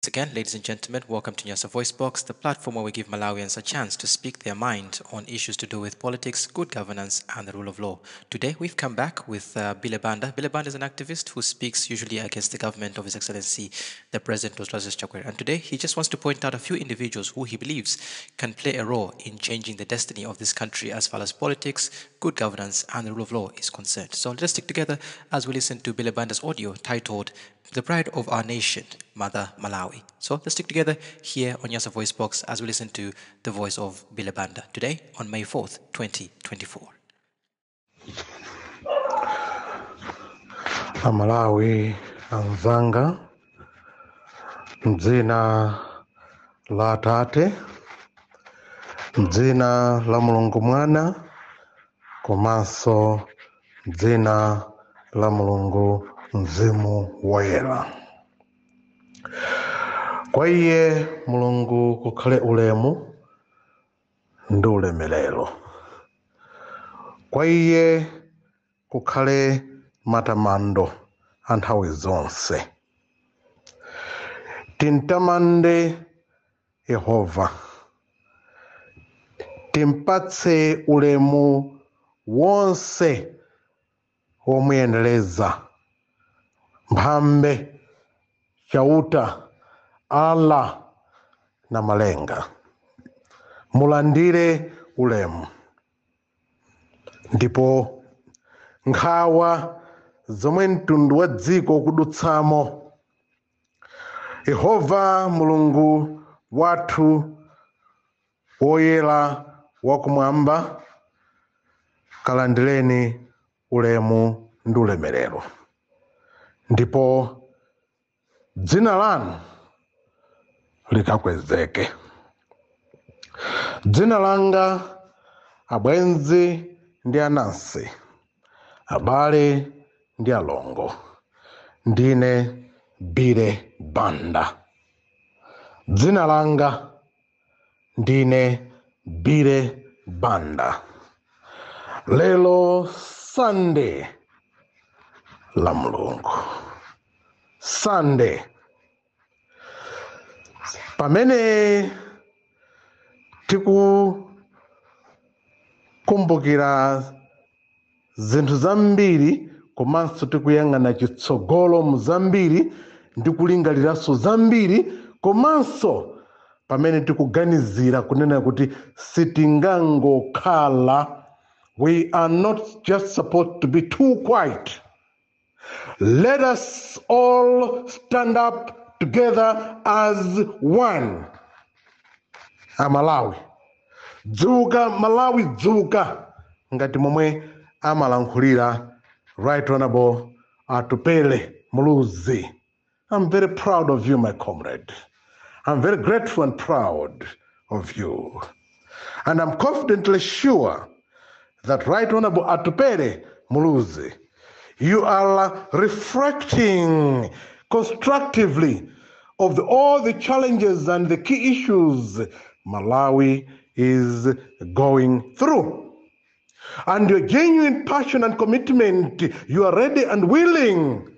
Once again, ladies and gentlemen, welcome to Nyasa Voice Box, the platform where we give Malawians a chance to speak their mind on issues to do with politics, good governance, and the rule of law. Today, we've come back with uh, Billy Banda. Billy Banda is an activist who speaks usually against the government of His Excellency, the President Lazarus Chakwera. And today, he just wants to point out a few individuals who he believes can play a role in changing the destiny of this country as far as politics, good governance, and the rule of law is concerned. So let us stick together as we listen to Billy Banda's audio titled the pride of our nation, Mother Malawi. So let's stick together here on Nyasa Voice Box as we listen to the voice of Billy Banda today on May 4th, 2024. amalawi anzanga mdzina la atate mdzina la komanso mdzina la mulungu mzimu woyera kwa iye mulungu kukhale ulemu ndi ulemerero kwa iye kukhale matamando a nthawi zonse. Tintamande yehova. Timpatse ulemu wonse womuyendereza mphambe chauta ala na malenga. Mulandire ulemu. Ndipo nkhawa zomwe mtundu wa dziko ukudutsamo yehova mulungu wathu woyera wakumwamba kalandireni ulemu ndi ulemerero ndipo dzina lanu likakwezeke. Dzina langa abwenzi ndi anansi. Abale ndi alongo. Ndine bire banda. Dzina langa ndine bire banda lelo sande la mulungu. Sande. Pamene tikukumbukira zinthu zambiri komanso tikuyang'ana chitsogolo mu zambiri ndi kulingaliranso zambiri komanso pamene tikuganizira kunena kuti sitingangokhala we are not just supposed to be too quiet. Let us all stand up together as one. Dzuka malawi dzuka. Ngati momwe amalankhulira right honorable atupele muluzi. I'm very proud of you my comrade. I'm very grateful and proud of you. And i'm confidently sure that right honorable atupele muluzi you are reflecting constructively of the, all the challenges and the key issues Malawi is going through. And your genuine passion and commitment, you are ready and willing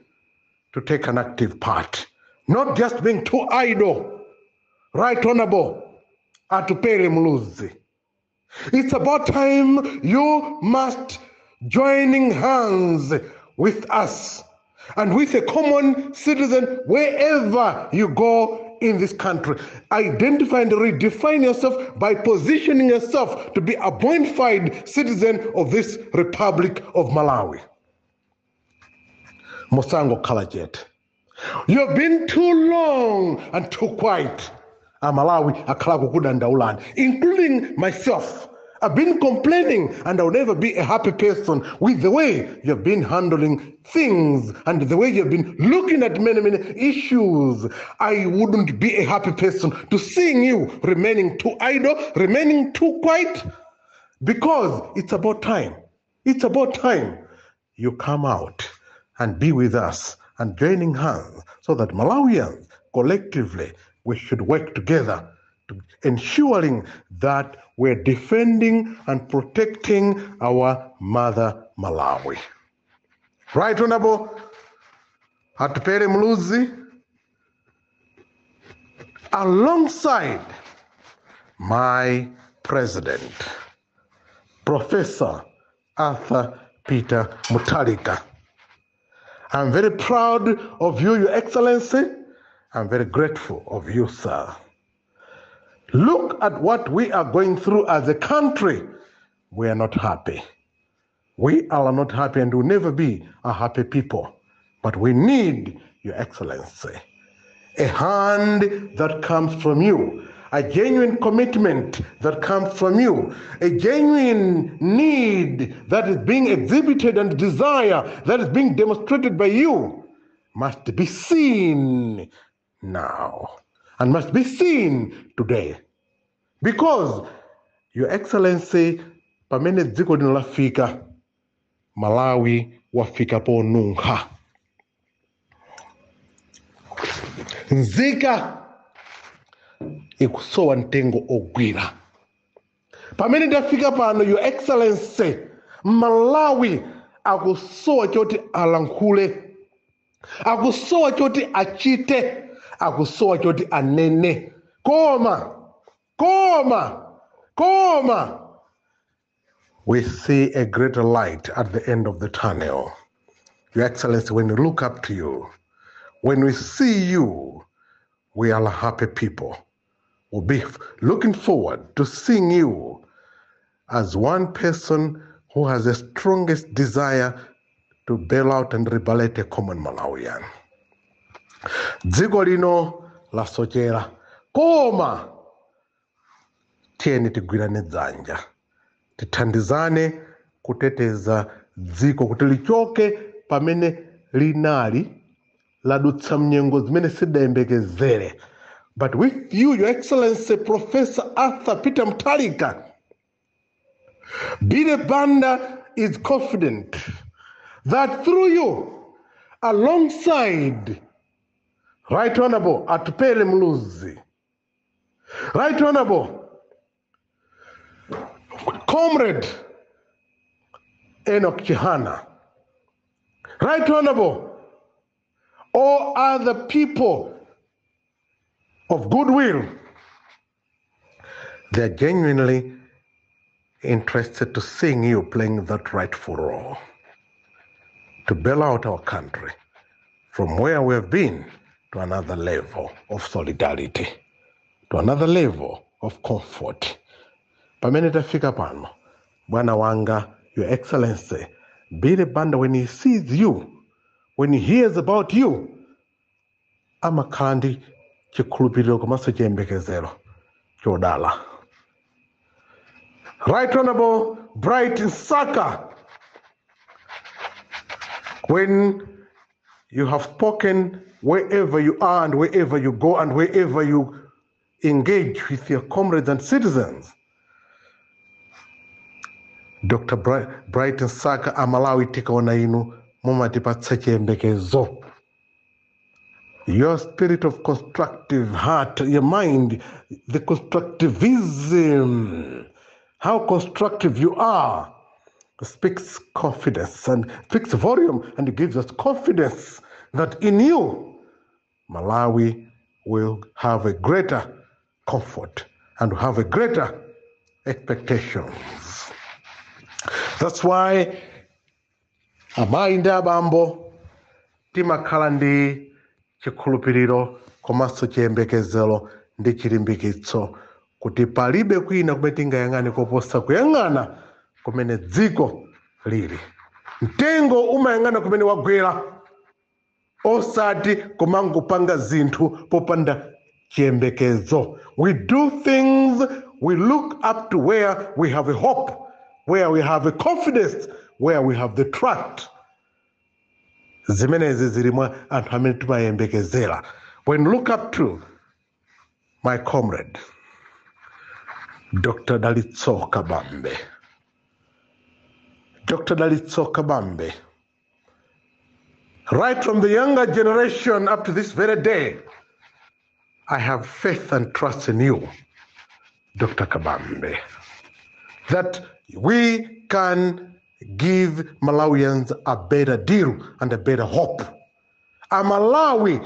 to take an active part, not just being too idle. Right Honorable Atupele Muluzi. It's about time you must joining hands with us and with a common citizen wherever you go in this country. Identify and redefine yourself by positioning yourself to be a bona fide citizen of this Republic of Malawi. Musango Kalajet. You have been too long and too quiet. Amalawi akhala Daulan, including myself. I've been complaining and I'll never be a happy person with the way you've been handling things and the way you've been looking at many, many issues. I wouldn't be a happy person to seeing you remaining too idle, remaining too quiet, because it's about time. It's about time you come out and be with us and joining hands so that Malawians collectively we should work together to ensuring that we're defending and protecting our mother Malawi. Right, Honorable Atupele Muluzi? alongside my president, Professor Arthur Peter Mutharika. I'm very proud of you, Your Excellency. I'm very grateful of you, sir. Look at what we are going through as a country. We are not happy. We are not happy and will never be a happy people. But we need Your Excellency. A hand that comes from you, a genuine commitment that comes from you, a genuine need that is being exhibited and desire that is being demonstrated by you must be seen now and must be seen today. Because, Your Excellency, pamene dziko lino lafika, Malawi wafika ponunkha. Nzika ikusowa mtengo ogwira. Pamene ndafika pano, Your Excellency, Malawi akusowa choti alankhule, akusowa choti achite, anene. Koma, koma, koma. We see a greater light at the end of the tunnel. Your Excellency, when we look up to you, when we see you, we are a happy people. We'll be looking forward to seeing you as one person who has the strongest desire to bail out and liberate a common Malawian. Dziko lino lasochera koma tiyeni tigwirane dzanja tithandizane kuteteza dziko kuti lichoke pamene linali ladutsa mnyengo zimene sidayembekezere. But with you your excellency professor arthur peter mtalika bile banda is confident that through you alongside right honorable atupele muluzi. Right honorable. Comrade enoch chihana. Right honorable. All other people of goodwill. They're genuinely interested to seeing you playing that rightful role, to bail out our country from where we have been to another level of solidarity, to another level of comfort. Pamene tafika pano, Bwana wanga, Your Excellency, Billy Banda, when he sees you, when he hears about you, amakhala ndi chikhulupiriro komanso chiyembekezero chodala right honorable bright msaka when you have spoken wherever you are and wherever you go and wherever you engage with your comrades and citizens. Dr bright msaka amalawi tikaona inu mumatipatsa chiyembekezo your spirit of constructive heart, your mind, the constructivism, how constructive you are, speaks confidence and speaks volume and gives us confidence that in you, Malawi will have a greater comfort and have a greater expectation. That's why amayi ndi abambo timakhala ndi chikhulupiriro komanso chiyembekezero ndi chilimbikitso kuti palibe kwina kumene tingayang'ane koposa kuyang'ana kumene dziko lili. Mtengo umayang'ana kumene wagwera osati kumangopanga zinthu popanda chiyembekezo. We do things we look up to where we have a hope where we have a confidence where we have the trust. Zimenezi zilimwa anthu amene timayembekezera when look up to my comrade dr dalitso kabambe. Dr dalitso kabambe right from the younger generation up to this very day i have faith and trust in you dr kabambe that we can give Malawians a better deal and a better hope. A Malawi.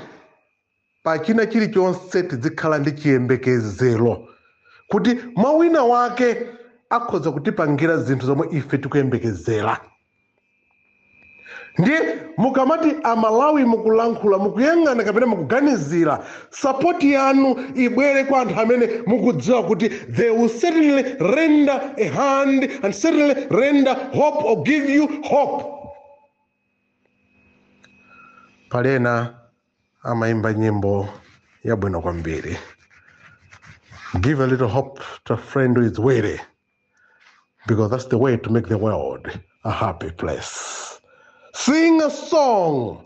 Pachina chilichonse tizikhala ndi chiyembekezero kuti mwawina wake akhoza kutipangira zinthu zomwe ife tikuyembekezera ndiye mukamati amalawi mukulankhula mukuyang'ana kapena mukuganizira. Sapoti yanu ibwere kwa anthu amene mukudziwa kuti they will certainly render a hand and certainly render hope or give you hope. Palena amayimba nyimbo yabwino kwambiri. Give a little hope to a friend who is weary because that's the way to make the world a happy place sing a song.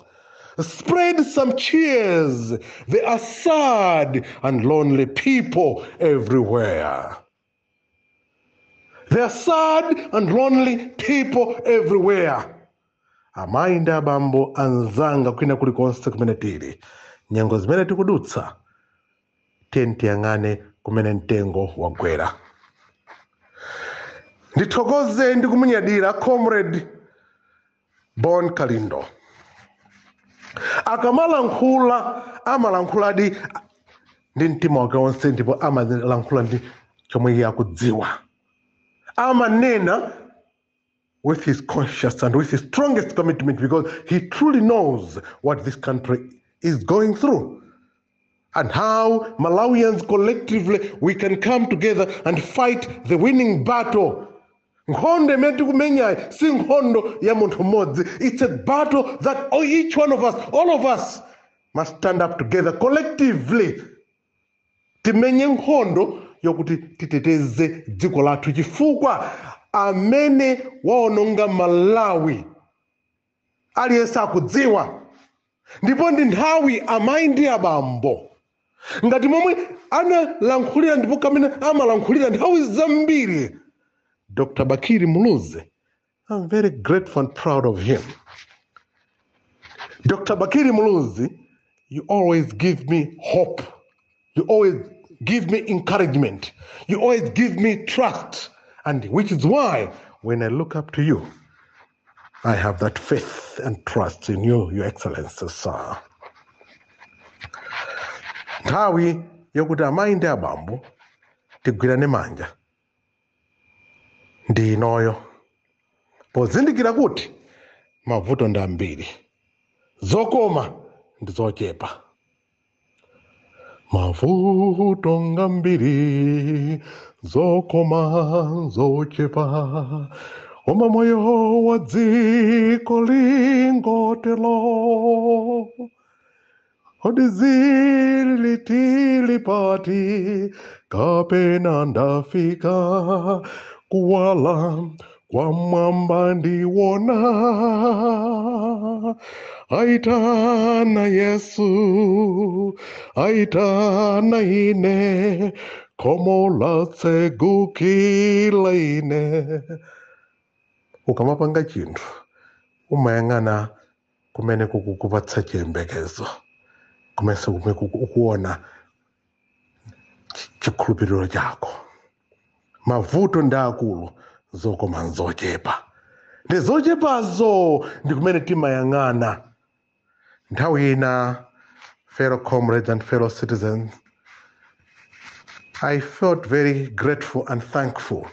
Spread some cheers. There are sad and lonely people everywhere. There are sad and lonely people everywhere. Amainda ndi abambo anzanga kwina kulikonse kumene tili nyengo zimene tikudutsa. Tiyeni tiyang'ane kumene mtengo wagwera. Ndithokoze ndi kumunyadira comrade bon kalindo akamalankhula amalankhuladi ndi mtima wake wonse ndipo amalankhula ndi chomwe iye akudziwa amanena with his conscious and with his strongest commitment because he truly knows what this country is going through and how Malawians collectively we can come together and fight the winning battle. Nkhondo imene tikumenyayi si nkhondo ya munthu mmodzi. It's a battle that each one of us all of us must stand up together collectively. Timenye nkhondo yokuti titeteze dziko lathu chifukwa amene waononga malawi aliyense akudziwa. Ndipo ndi nthawi amayi ndi abambo. Ngati momwe analankhulira ndipo kamene amalankhulira nthawi zambiri dr bakiri muluzi i'm very grateful and proud of him. Dr bakiri muluzi you always give me hope. You always give me encouragement. You always give me trust. And which is why when i look up to you i have that faith and trust in you your excellency sir. Nthawi yokuti amayi ndi abambo tigwirane manja ndi inoyo pozindikira kuti mavuto ndi ambiri zokoma ndi zochepa mavuto ngambiri zokoma zochepa oma moyo wa dziko lingotelo Hodi zili kapena ndafika kuwala kwa mwamba ndiwona. Aitana yesu aitana ine komola tsegukilaine ukamapanga chinthu umayang'ana kumene kukukupatsa chiyembekezo kumene kume ukuona chikhulupiriro chako mavuto ndi akulu zokoma nzochepa ndi zochepazo ndi kumene timayang'ana nthawi ina fellow comrades and fellow citizens i felt very grateful and thankful.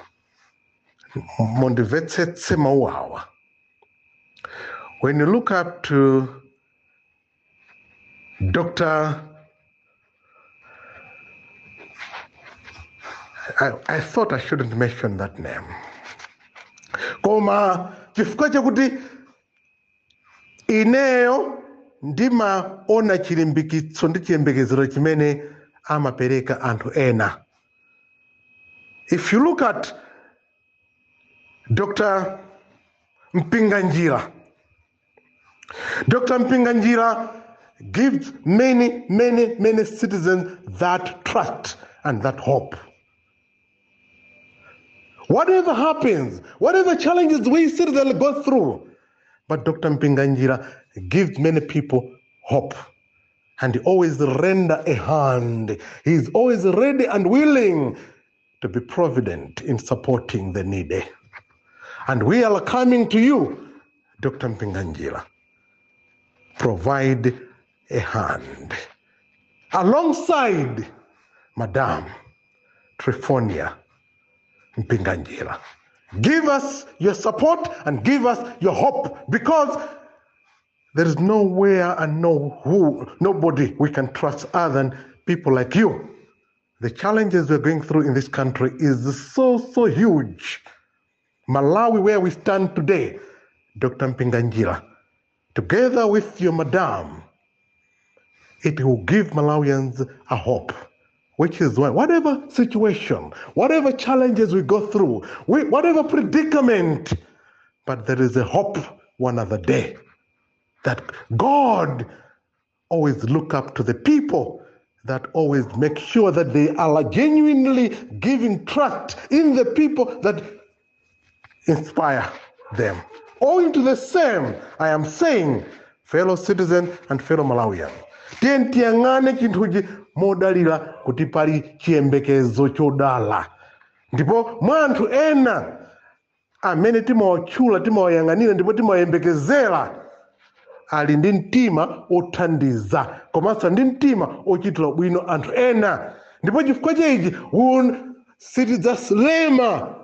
Mundimvetsetse mawu awa when you look up to Dr. I, I thought I shouldn't mention that name. Koma chifukwa chakuti ineyo ndimaona chilimbikitso ndi chiyembekezero chimene amapereka anthu ena. If you look at Dr. Mpinganjira, Dr. Mpinganjira gives many, many, many citizens that trust and that hope. Whatever happens, whatever challenges we citizens go through, but Dr. Mpinganjira gives many people hope. And he always render a hand. He is always ready and willing to be provident in supporting the needy. And we are coming to you, Dr. Mpinganjira. Provide a hand. alongside Madam Trifonia Mpinganjira. Give us your support and give us your hope because there is nowhere and no who, nobody we can trust other than people like you. The challenges we're going through in this country is so, so huge. Malawi, where we stand today, Dr. Mpinganjira, together with your madam, it will give Malawians a hope, which is why, whatever situation, whatever challenges we go through, we, whatever predicament, but there is a hope one other day that God always look up to the people that always make sure that they are genuinely giving trust in the people that inspire them. Owing to the same, I am saying, fellow citizen and fellow Malawian, modalira kuti pali chiyembekezo chodala. Ndipo mwa anthu ena amene timawatchula timawayang'anira ndipo timawayembekezera ali ndi mtima othandiza. Komanso ndi mtima ochitira bwino anthu ena. Ndipo chifukwa chechi sitidzalema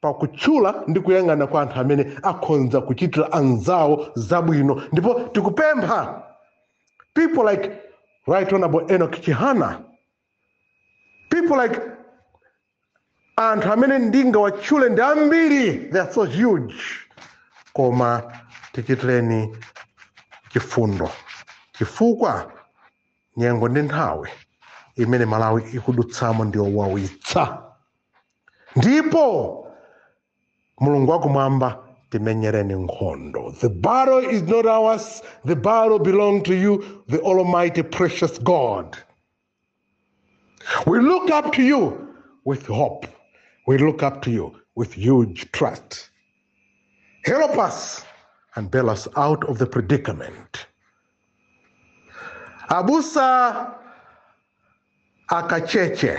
pakutchula ndi kuyang'ana kwa anthu amene akhonza kuchitira anzawo zabwino. Ndipo tikupempha people like right honorable enoch chihana people like anthu amene ndingawatchule ndi ambiri they are so huge. Koma tichitireni chifundo chifukwa nyengo ndi nthawi imene malawi ikudutsamo ndi owawitsa ndipo mulungu wakumwamba timenyereni nkhondo. The battle is not ours. The battle belong to you the almighty precious god. We look up to you with hope. We look up to you with huge trust. Help us and bail us out of the predicament. Abusa akacheche.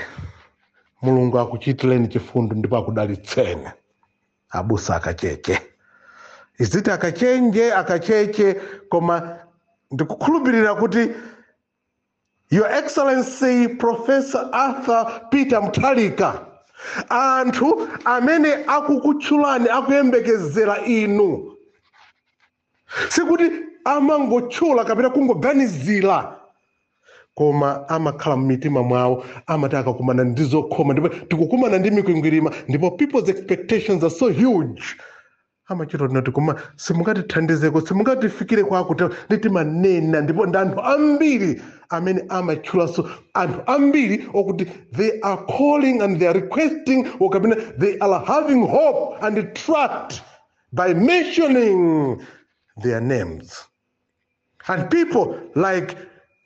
Mulungu akuchitireni chifundo ndipo akudalitseni abusa akacheche iziti akachenje akacheche koma ndikukhulupirira kuti your excellency professor arthur peter mthalika anthu amene akukutchulani akuyembekezera inu sikuti amangotchula kapena kungoganizira koma amakhala mmitima mwawo amati akakumana ndi zokhoma ndipo tikukumana ndi mikwingwirima ndipo people's expectations are so huge amachita tinoti koma simungatithandizeko simungatifikire kwakuti nditimanena ndipo ndi anthu ambiri amene amatchulanso anthu ambiri okuti they are calling and they are requesting or kapena they are having hope and trust by mentioning their names. And people like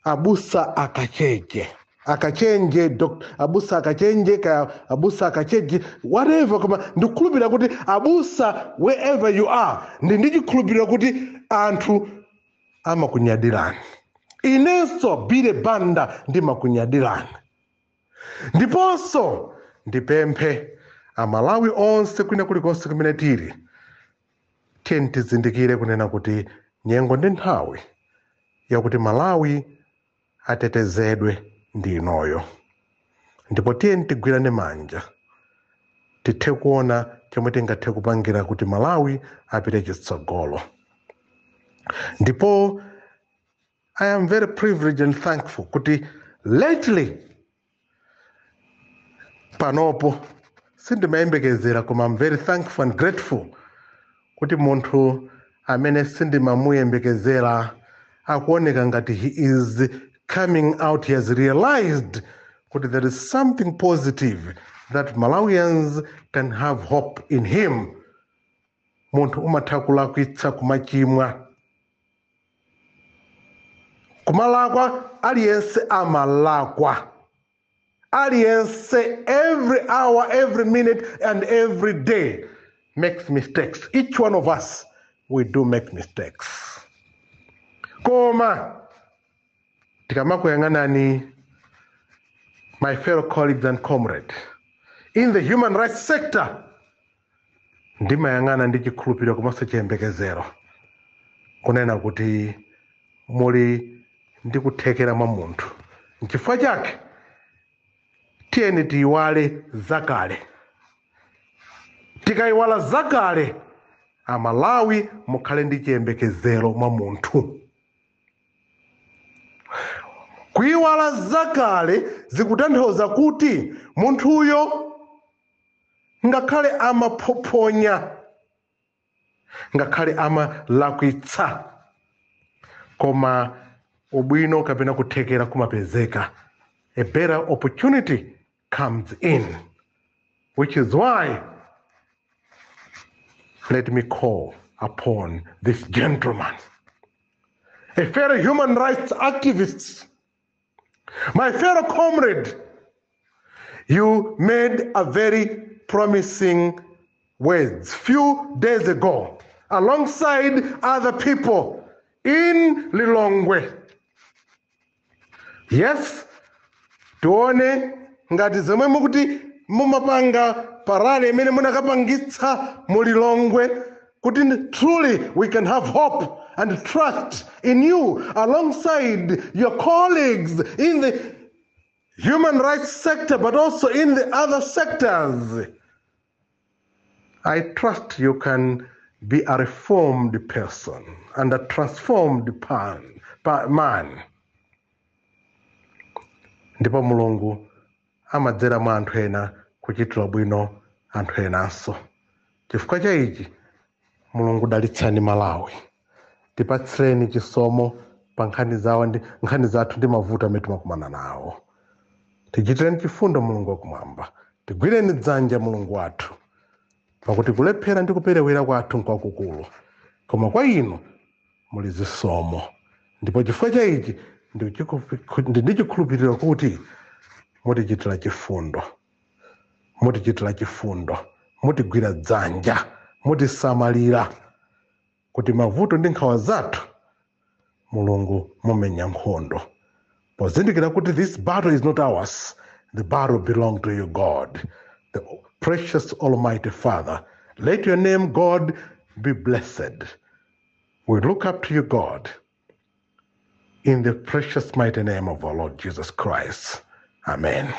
abusa akacheche akachenje abusa akachenje ka abusa akachenje whatever koma ndikukhulupirira kuti abusa wherever you are ndi ndichikhulupirira kuti anthu amakunyadirani inenso bile banda ndimakunyadirani ndiponso ndipemphe amalawi onse kwina kulikonse kumene tili tiyeni tizindikire kunena kuti nyengo ndi nthawi yakuti malawi atetezedwe ndi inoyo. Ndipo tiyeni tigwirane manja tithe kuona chomwe tingathe kupangira kuti malawi apite chitsogolo. Ndipo i am very privileged and thankful kuti lately panopo sindimayembekezera koma i'm very thankful and grateful kuti munthu amene sindimamuyembekezera akuoneka ngati he is coming out he has realized that there is something positive that malawians can have hope in him. Munthu umatha kulakwitsa kumachimwa kumalakwa aliyense amalakwa. Every hour every minute and every day makes mistakes. Each one of us we do make mistakes. Koma tikamakuyang'anani my fellow colleagues and comrade in the human rights sector ndimayang'ana ndi chikhulupiriro komanso chiyembekezero kunena kuti muli ndi kuthekera mwa munthu. Nchifukwa chake tiyeni tiyiwale zakale. Tikayiwala zakale amalawi mukhale ndi chiyembekezero mwa munthu kuyiwala zakale zikutanthauza kuti munthuyo ngakhale amaphophonya ngakhale amalakwitsa koma ubwino kapena kuthekera kumapezeka a better opportunity comes in which is why let me call upon this gentleman. A fellow human rights activist my fellow comrade you made a very promising words few days ago alongside other people in Lilongwe. Yes, tione ngati zomwe mukuti mumapanga parale imene munakapangitsa mu Lilongwe kuti truly we can have hope and trust in you alongside your colleagues in the human rights sector but also in the other sectors. I trust you can be a reformed person and a transformed man. Ndipo mulungu amadzera mwa anthu ena kuchitira bwino anthu enanso. Chifukwa cha ichi, mulungu dalitsani Malawi. Tipatsireni chisomo pa nkhani zawo ndi nkhani zathu ndi mavuto amene timakumana nawo. Tichitireni chifundo mulungu wakumwamba. Tigwireni dzanja mulungu wathu. pakuti kulephera ndi kuperewera kwathu nkwakukulu koma kwa inu muli zisomo ndipo chifukwa cha ichi ndi chikhulupiriro kuti mutichitira chifundo mutichitira chifundo mutigwira dzanja mutisamalira kuti mavuto ndi nkhawa zathu mulungu mumenya nkhondo pozindikira kuti this battle is not ours the battle belong to you god the precious Almighty Father. Let your name, God, be blessed. We look up to you, God, in the precious mighty name of our Lord Jesus Christ. Amen.